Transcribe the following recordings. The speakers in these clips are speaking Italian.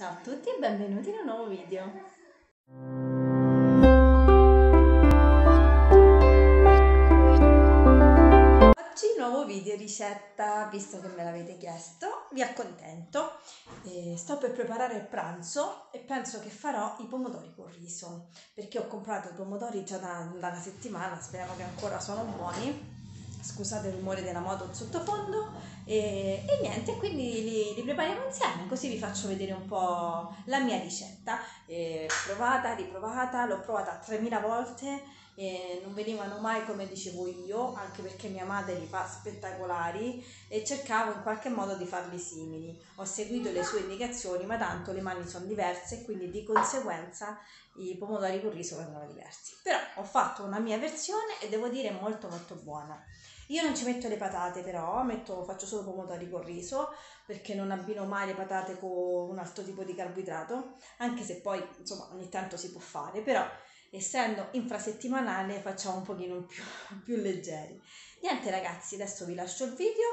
Ciao a tutti e benvenuti in un nuovo video. Oggi nuovo video ricetta, visto che me l'avete chiesto, vi accontento. Eh, sto per preparare il pranzo e penso che farò i pomodori con riso, perché ho comprato i pomodori già da, da una settimana, speriamo che ancora sono buoni scusate il rumore della moto sottofondo e, e niente, quindi li, li, prepariamo insieme, così vi faccio vedere un po' la mia ricetta. E provata, riprovata, l'ho provata 3000 volte e non venivano mai come dicevo io, anche perché mia madre li fa spettacolari e cercavo in qualche modo di farli simili. Ho seguito le sue indicazioni, ma tanto le mani sono diverse, quindi di conseguenza i pomodori con riso vengono diversi. Però ho fatto una mia versione e devo dire molto molto buona. Io non ci metto le patate però, metto, faccio solo pomodori con riso perché non abbino mai le patate con un altro tipo di carboidrato, anche se poi insomma ogni tanto si può fare, però essendo infrasettimanale facciamo un pochino più, più leggeri. Niente ragazzi, adesso vi lascio il video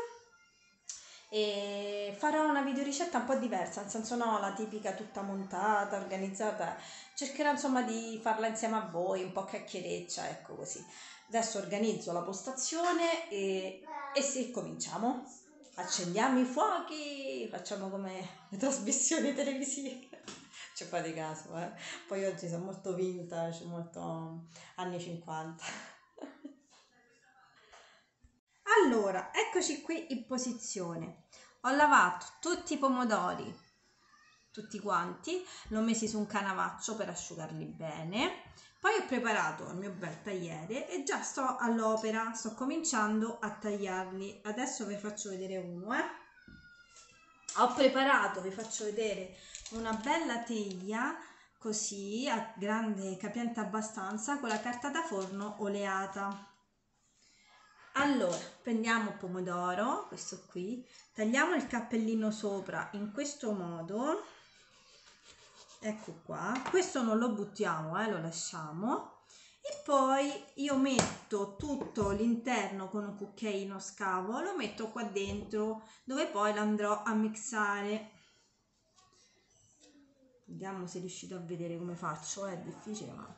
e farò una videoricetta un po' diversa, nel senso no, la tipica tutta montata, organizzata, cercherò insomma di farla insieme a voi, un po' chiacchiereccia, ecco così. Adesso organizzo la postazione e, e sì, cominciamo. Accendiamo i fuochi, facciamo come le trasmissioni televisive. Ci fate caso, eh? Poi oggi sono molto vintage, molto anni 50. Allora, eccoci qui in posizione. Ho lavato tutti i pomodori, tutti quanti, l'ho messi su un canavaccio per asciugarli bene poi ho preparato il mio bel tagliere e già sto all'opera, sto cominciando a tagliarli. Adesso vi faccio vedere uno, eh. Ho preparato, vi faccio vedere una bella teglia così a grande capiente abbastanza con la carta da forno oleata. Allora, prendiamo pomodoro, questo qui, tagliamo il cappellino sopra in questo modo ecco qua questo non lo buttiamo eh, lo lasciamo e poi io metto tutto l'interno con un cucchiaino scavo lo metto qua dentro dove poi lo andrò a mixare. Vediamo se riuscite a vedere come faccio è difficile ma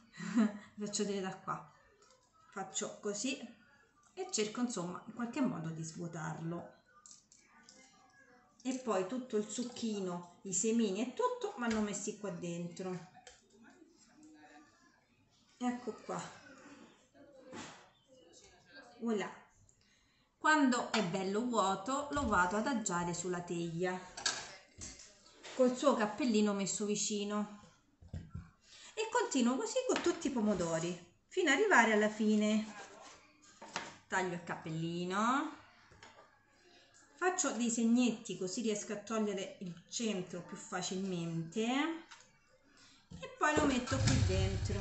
faccio vedere da qua. Faccio così e cerco insomma in qualche modo di svuotarlo e poi tutto il zucchino, i semini e tutto vanno messi qua dentro. Ecco qua. Voilà. Quando è bello vuoto lo vado ad adagiare sulla teglia col suo cappellino messo vicino e continuo così con tutti i pomodori fino ad arrivare alla fine. Taglio il cappellino. Faccio dei segnetti così riesco a togliere il centro più facilmente. E poi lo metto qui dentro.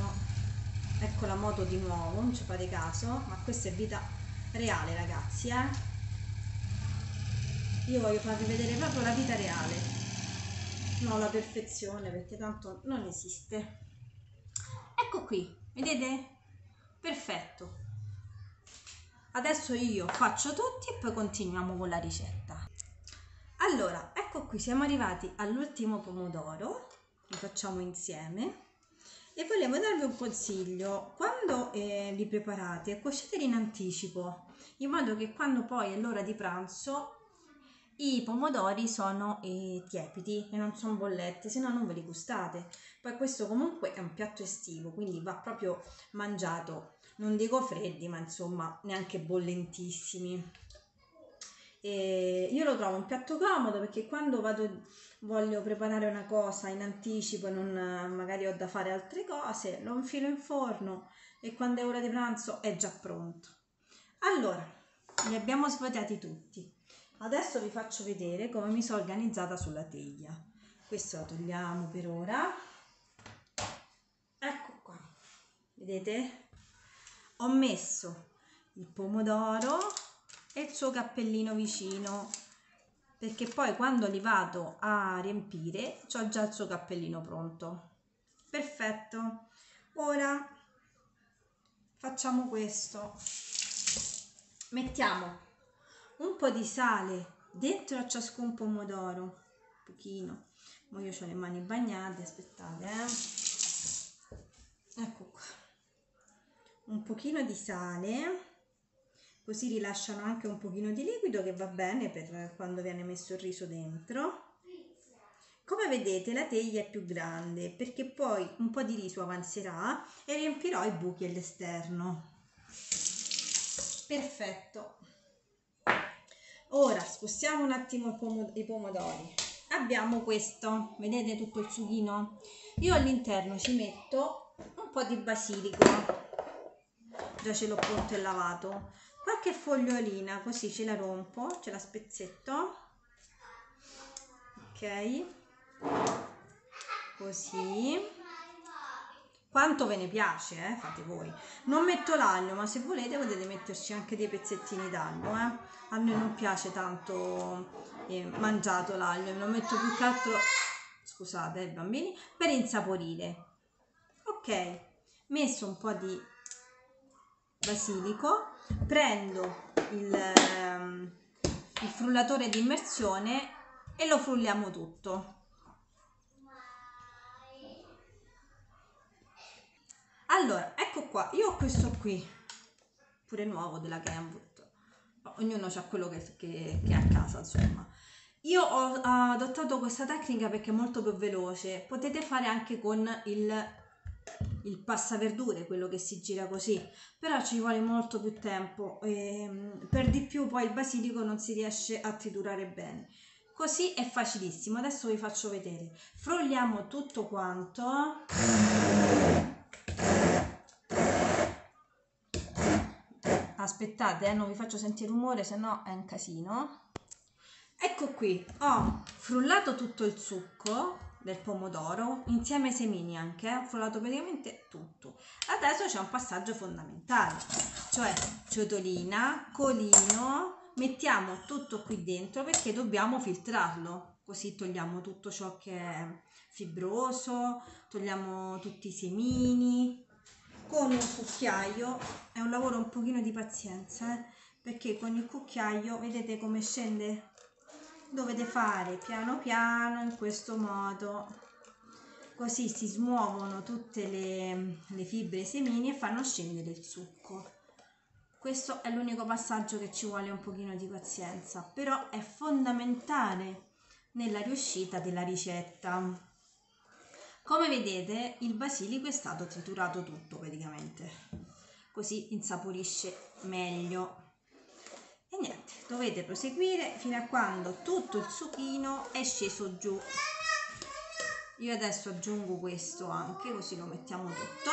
Ecco la moto di nuovo non ci fate caso ma questa è vita reale ragazzi eh? io voglio farvi vedere proprio la vita reale. Non la perfezione perché tanto non esiste. Ecco qui vedete? Perfetto Adesso io faccio tutti e poi continuiamo con la ricetta. Allora, ecco qui, siamo arrivati all'ultimo pomodoro, lo facciamo insieme e volevo darvi un consiglio. Quando eh, li preparate, cuoceteli in anticipo, in modo che quando poi è l'ora di pranzo i pomodori sono eh, tiepidi e non sono bollette, se no non ve li gustate. Poi questo comunque è un piatto estivo, quindi va proprio mangiato non dico freddi, ma insomma neanche bollentissimi. E io lo trovo un piatto comodo perché quando vado, voglio preparare una cosa in anticipo e magari ho da fare altre cose, lo infilo in forno e quando è ora di pranzo è già pronto. Allora, li abbiamo svuotati tutti. Adesso vi faccio vedere come mi sono organizzata sulla teglia. Questo lo togliamo per ora. Ecco qua. Vedete? Ho messo il pomodoro e il suo cappellino vicino perché poi quando li vado a riempire ho già il suo cappellino pronto. Perfetto. Ora facciamo questo. Mettiamo un po' di sale dentro a ciascun pomodoro. Un pochino. Io ho le mani bagnate aspettate eh. ecco qua un pochino di sale così rilasciano anche un pochino di liquido che va bene per quando viene messo il riso dentro. Come vedete la teglia è più grande perché poi un po' di riso avanzerà e riempirò i buchi all'esterno. Perfetto. Ora spostiamo un attimo i pomodori. Abbiamo questo vedete tutto il sughino? Io all'interno ci metto un po' di basilico già ce l'ho pronto e lavato. Qualche fogliolina così ce la rompo ce la spezzetto. Ok. Così. Quanto ve ne piace eh? fate voi. Non metto l'aglio ma se volete potete metterci anche dei pezzettini d'aglio eh? a noi non piace tanto eh, mangiato l'aglio lo metto più che altro scusate bambini per insaporire. Ok. Messo un po' di basilico prendo il, ehm, il frullatore di immersione e lo frulliamo tutto. Allora ecco qua io ho questo qui pure nuovo della Kenwood. Ognuno ha quello che, che, che ha a casa insomma. Io ho adottato questa tecnica perché è molto più veloce. Potete fare anche con il, il passaverdure quello che si gira così però ci vuole molto più tempo e, ehm, per di più poi il basilico non si riesce a triturare bene. Così è facilissimo adesso vi faccio vedere. Frulliamo tutto quanto. Aspettate eh, non vi faccio sentire rumore se no è un casino. Ecco qui ho frullato tutto il succo del pomodoro insieme ai semini anche eh, ho frullato praticamente tutto adesso c'è un passaggio fondamentale cioè ciotolina colino mettiamo tutto qui dentro perché dobbiamo filtrarlo così togliamo tutto ciò che è fibroso togliamo tutti i semini con un cucchiaio è un lavoro un pochino di pazienza eh? perché con il cucchiaio vedete come scende dovete fare piano piano in questo modo. Così si smuovono tutte le, le fibre semini e fanno scendere il succo. Questo è l'unico passaggio che ci vuole un pochino di pazienza però è fondamentale nella riuscita della ricetta. Come vedete il basilico è stato triturato tutto praticamente, così insaporisce meglio. E niente, dovete proseguire fino a quando tutto il succhino è sceso giù. Io adesso aggiungo questo anche, così lo mettiamo tutto.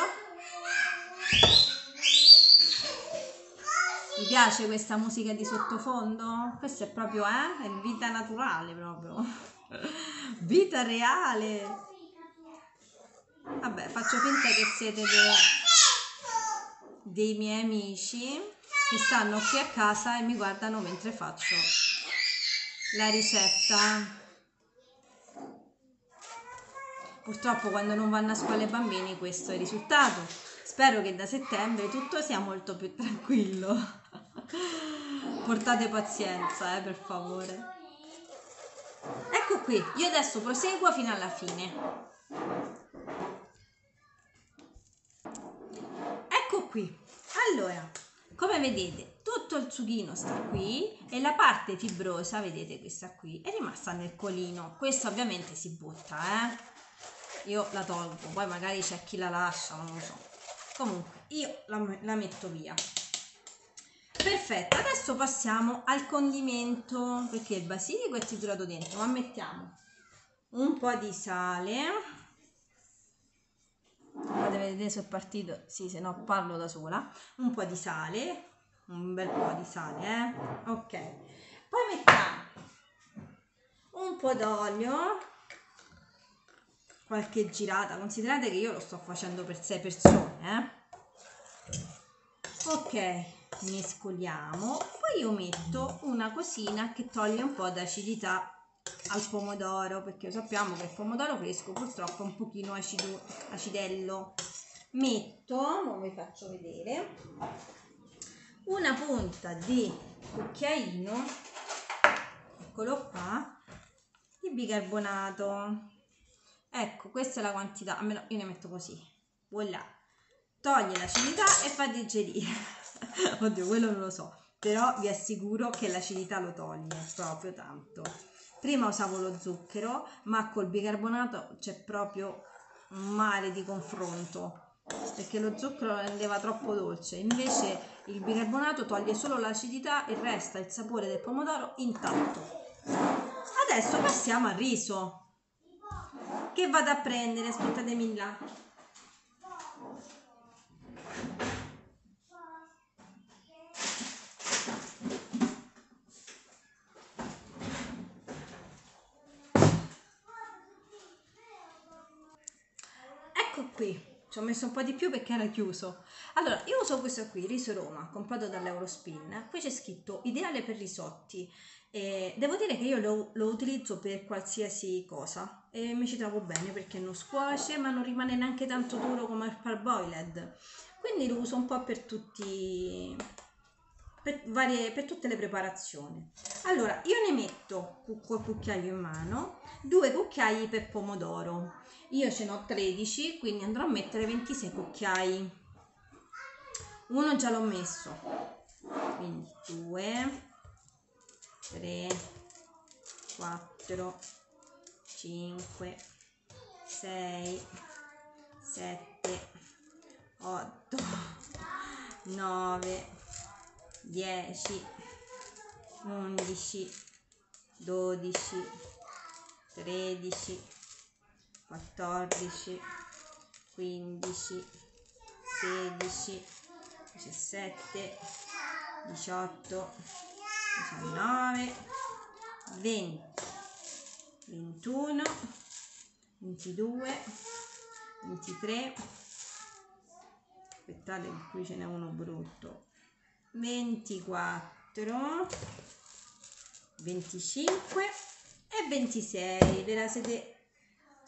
Vi piace questa musica di sottofondo? Questa è proprio, eh? È vita naturale proprio. Vita reale vabbè faccio finta che siete dei, dei miei amici che stanno qui a casa e mi guardano mentre faccio la ricetta. Purtroppo quando non vanno a scuola i bambini questo è il risultato. Spero che da settembre tutto sia molto più tranquillo. Portate pazienza eh, per favore. Ecco qui io adesso proseguo fino alla fine. Qui. Allora come vedete tutto il sughino sta qui e la parte fibrosa vedete questa qui è rimasta nel colino. Questa ovviamente si butta eh. Io la tolgo poi magari c'è chi la lascia non lo so. Comunque io la, la metto via. Perfetto adesso passiamo al condimento perché il basilico è triturato dentro ma mettiamo un po' di sale fate vedere se è partito sì se no parlo da sola. Un po' di sale un bel po' di sale eh. Ok. Poi mettiamo un po' d'olio qualche girata. Considerate che io lo sto facendo per 6 persone eh. Ok mescoliamo. Poi io metto una cosina che toglie un po' d'acidità al pomodoro perché sappiamo che il pomodoro fresco purtroppo è un pochino acido, acidello metto, non vi faccio vedere una punta di cucchiaino eccolo qua di bicarbonato. Ecco, questa è la quantità, almeno io ne metto così. Voilà. Toglie l'acidità e fa digerire. Oddio, quello non lo so, però vi assicuro che l'acidità lo toglie proprio tanto. Prima usavo lo zucchero, ma col bicarbonato c'è proprio un mare di confronto perché lo zucchero rendeva troppo dolce. Invece il bicarbonato toglie solo l'acidità e resta il sapore del pomodoro intatto. Adesso passiamo al riso che vado a prendere aspettatemi là ecco qui. Ci ho messo un po' di più perché era chiuso. Allora io uso questo qui riso Roma comprato dall'Eurospin. Qui c'è scritto ideale per risotti e devo dire che io lo, lo, utilizzo per qualsiasi cosa. E mi ci trovo bene perché non scuoce ma non rimane neanche tanto duro come il parboiled. Quindi lo uso un po' per tutti per, varie, per tutte le preparazioni. Allora io ne metto col cucchiaio in mano due cucchiai per pomodoro io ce ho 13 quindi andrò a mettere 26 cucchiai. Uno già l'ho messo. Quindi 2 3 4 5 6 7 8 9 10 11 12 13 14 15 16 17 18 19 20 21 22 23 aspettate che qui ce n'è uno brutto. 24 25 e 26 ve la siete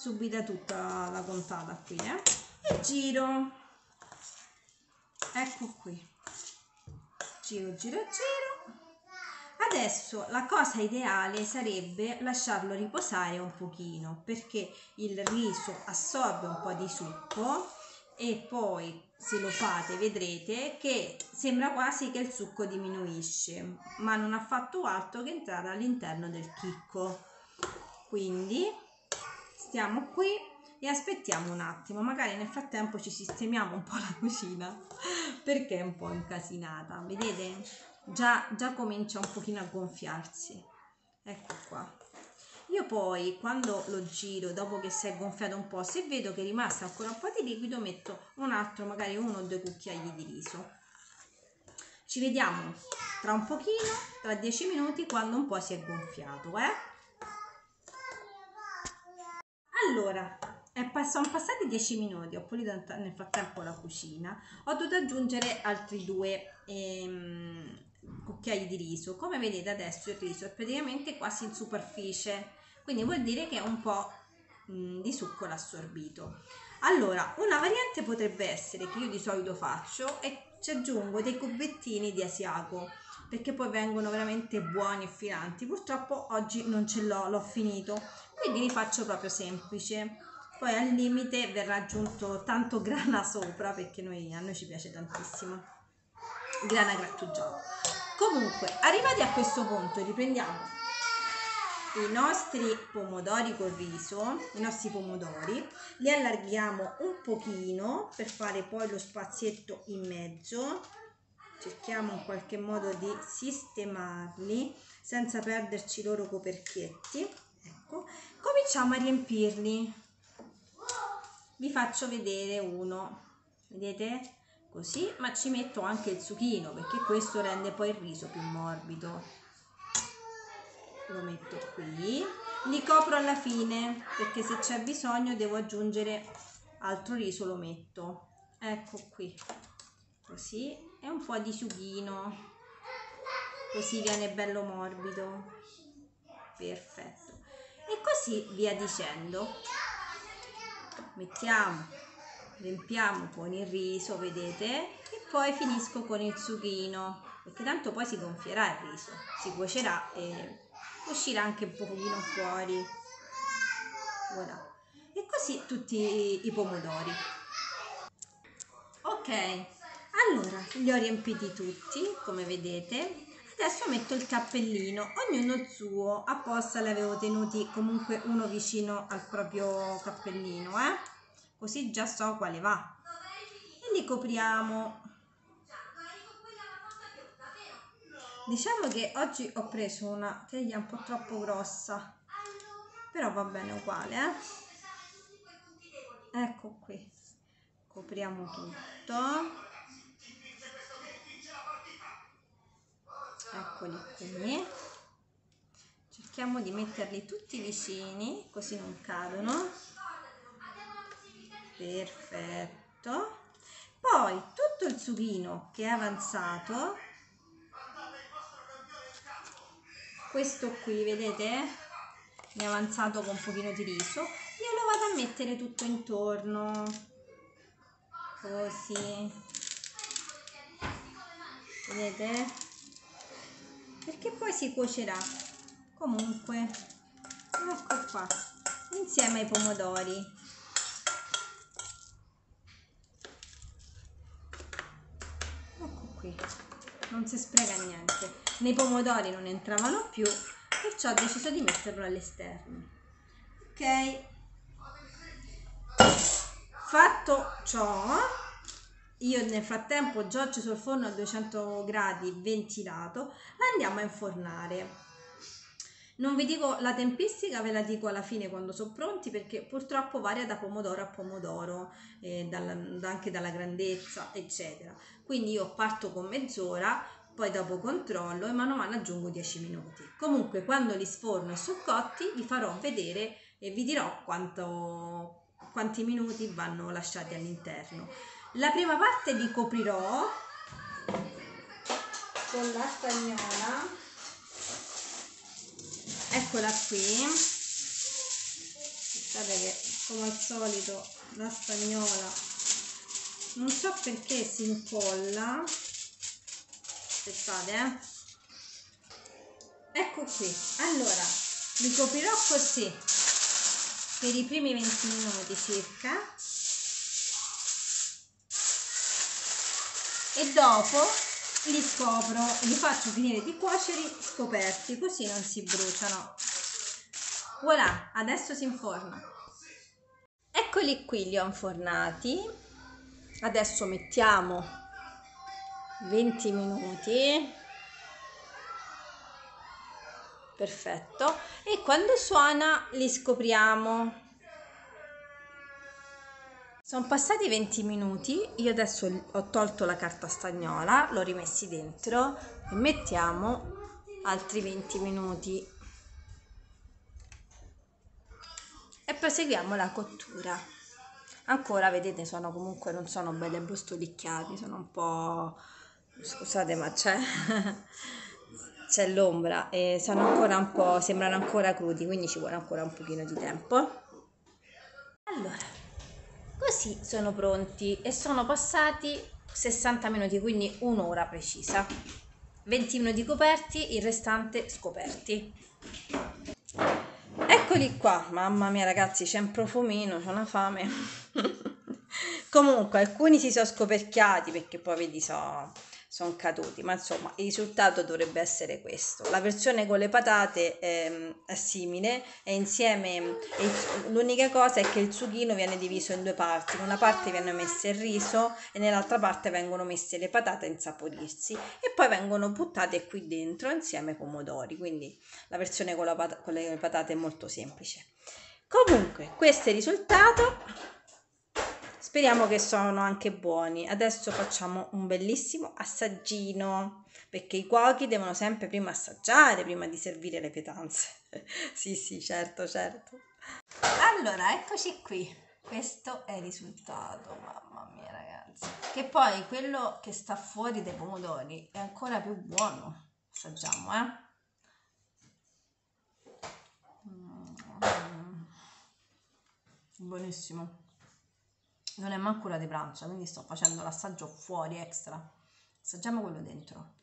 subita tutta la contata qui eh? e giro. Ecco qui. Giro giro giro. Adesso la cosa ideale sarebbe lasciarlo riposare un pochino perché il riso assorbe un po' di succo e poi se lo fate vedrete che sembra quasi che il succo diminuisce ma non ha fatto altro che entrare all'interno del chicco. Quindi stiamo qui e aspettiamo un attimo magari nel frattempo ci sistemiamo un po' la cucina perché è un po' incasinata vedete? Già, già comincia un pochino a gonfiarsi. Ecco qua. Io poi quando lo giro dopo che si è gonfiato un po' se vedo che è rimasto ancora un po' di liquido metto un altro magari uno o due cucchiai di riso. Ci vediamo tra un pochino tra dieci minuti quando un po' si è gonfiato eh allora, sono passati 10 minuti, ho pulito nel frattempo la cucina, ho dovuto aggiungere altri due ehm, cucchiai di riso. Come vedete adesso il riso è praticamente quasi in superficie, quindi vuol dire che un po' mh, di succo l'ha assorbito. Allora, una variante potrebbe essere che io di solito faccio e ci aggiungo dei cubettini di asiago perché poi vengono veramente buoni e filanti. Purtroppo oggi non ce l'ho, l'ho finito quindi li faccio proprio semplice. Poi al limite verrà aggiunto tanto grana sopra perché noi, a noi ci piace tantissimo. Grana grattugiata comunque arrivati a questo punto riprendiamo i nostri pomodori col riso i nostri pomodori li allarghiamo un pochino per fare poi lo spazietto in mezzo. Cerchiamo in qualche modo di sistemarli senza perderci i loro coperchietti. Ecco cominciamo a riempirli. Vi faccio vedere uno. Vedete? Così ma ci metto anche il zucchino perché questo rende poi il riso più morbido lo metto qui. Li copro alla fine perché se c'è bisogno devo aggiungere altro riso lo metto. Ecco qui. Così. E un po' di sughino. Così viene bello morbido. Perfetto. E così via dicendo. Mettiamo riempiamo con il riso vedete? E poi finisco con il sughino perché tanto poi si gonfierà il riso si cuocerà e uscirà anche un pochino fuori voilà. E così tutti i pomodori. Ok, allora li ho riempiti tutti, come vedete. Adesso metto il cappellino, ognuno il suo, apposta li avevo tenuti comunque uno vicino al proprio cappellino, eh? Così già so quale va. E li copriamo. Diciamo che oggi ho preso una teglia un po' troppo grossa, però va bene uguale, eh? Ecco qui, copriamo tutto. eccoli qui cerchiamo di metterli tutti vicini così non cadono perfetto poi tutto il sughino che è avanzato questo qui vedete? Mi è avanzato con un pochino di riso. Io lo vado a mettere tutto intorno. Così. Vedete? Perché poi si cuocerà. Comunque ecco qua insieme ai pomodori. Ecco qui. Non si spreca niente nei pomodori non entravano più perciò ho deciso di metterlo all'esterno ok fatto ciò io nel frattempo già ho sul forno a 200 gradi ventilato, la andiamo a infornare. Non vi dico la tempistica, ve la dico alla fine quando sono pronti perché purtroppo varia da pomodoro a pomodoro, eh, dalla, anche dalla grandezza, eccetera. Quindi io parto con mezz'ora, poi dopo controllo e mano a mano aggiungo 10 minuti. Comunque quando li sforno e sono cotti vi farò vedere e vi dirò quanto, quanti minuti vanno lasciati all'interno. La prima parte li coprirò con la stagnola. Eccola qui. Guardate che come al solito la stagnola non so perché si incolla. Aspettate, eh. Ecco qui. Allora, li coprirò così per i primi 20 minuti circa e dopo li scopro, li faccio finire di cuocere scoperti così non si bruciano. Voilà, adesso si inforna. Eccoli qui, li ho infornati. Adesso mettiamo 20 minuti. Perfetto. E quando suona li scopriamo. Sono passati 20 minuti, io adesso ho tolto la carta stagnola, l'ho rimessi dentro e mettiamo altri 20 minuti e proseguiamo la cottura. Ancora vedete sono comunque non sono belle brustolicchiati, sono un po' scusate ma c'è c'è l'ombra e sono ancora un po' sembrano ancora crudi, quindi ci vuole ancora un pochino di tempo. Allora Così sono pronti e sono passati 60 minuti, quindi un'ora precisa. 20 minuti coperti, il restante scoperti. Eccoli qua, mamma mia ragazzi, c'è un profumino, c'è una fame. Comunque, alcuni si sono scoperchiati perché poi vedi so sono caduti, ma insomma il risultato dovrebbe essere questo. La versione con le patate ehm, è simile e insieme l'unica cosa è che il sughino viene diviso in due parti, in una parte viene messo il riso e nell'altra parte vengono messe le patate a insaporirsi e poi vengono buttate qui dentro insieme ai pomodori, quindi la versione con, la pat- con le patate è molto semplice. Comunque, questo è il risultato Speriamo che sono anche buoni. Adesso facciamo un bellissimo assaggino, perché i cuochi devono sempre prima assaggiare, prima di servire le pietanze. sì, sì, certo, certo. Allora, eccoci qui. Questo è il risultato, mamma mia ragazzi. Che poi quello che sta fuori dai pomodori è ancora più buono. Assaggiamo, eh. Mm. Buonissimo non è manco ora di pranzo quindi sto facendo l'assaggio fuori extra assaggiamo quello dentro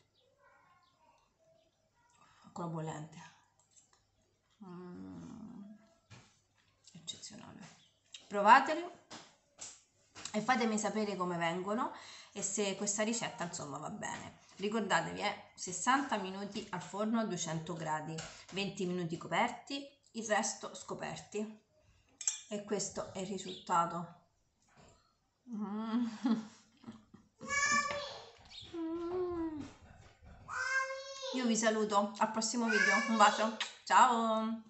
quello bollente mm. eccezionale eccezionale. Provateli e fatemi sapere come vengono e se questa ricetta insomma va bene. Ricordatevi, eh, 60 minuti al forno a 200 gradi, 20 minuti coperti, il resto scoperti. E questo è il risultato. Mm. Io vi saluto, al prossimo video, un bacio, ciao!